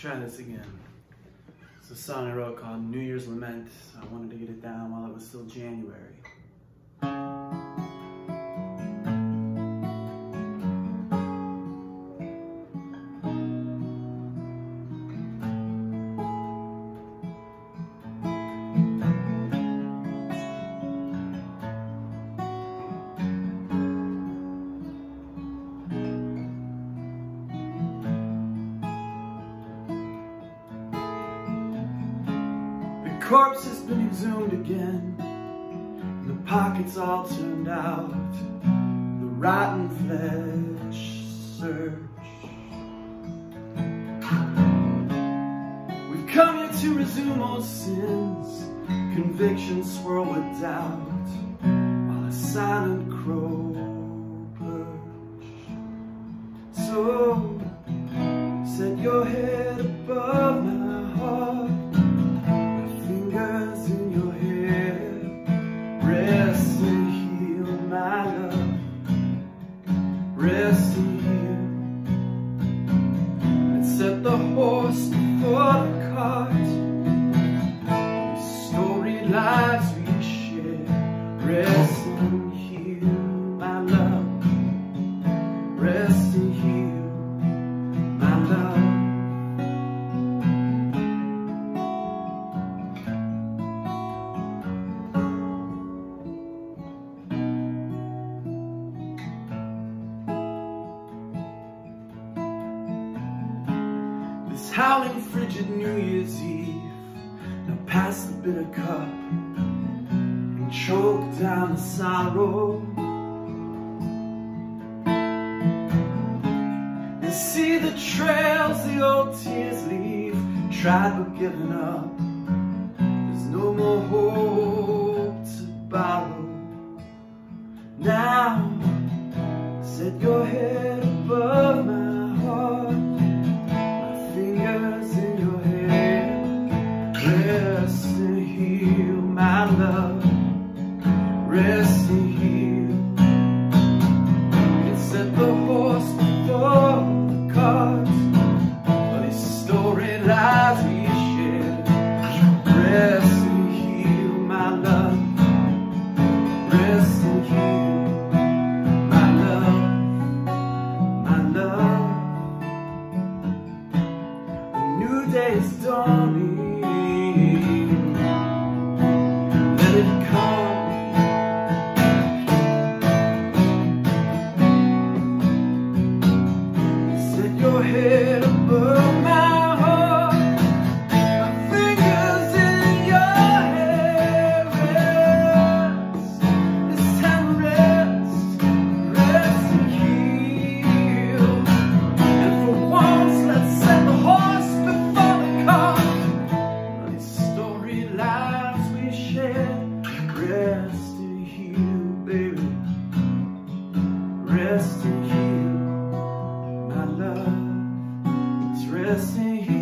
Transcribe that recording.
try this again. It's a song I wrote called New Year's Lament. I wanted to get it down while it was still January. Corpse has been exhumed again. The pockets all turned out. The rotten flesh search We've come here to resume old sins. Convictions swirl with doubt While a silent crow rest This howling frigid New Year's Eve. Now pass the bitter cup And choke down the sorrow. And see the trails the old tears leave. Tried but given up. There's no more hope to borrow. Now set your head above Rest and heal, my love. Rest and heal And set the horse before the cart For these storied lives we share Rest and heal, my love. Rest and heal, my love. My love. New day is dawning blessing.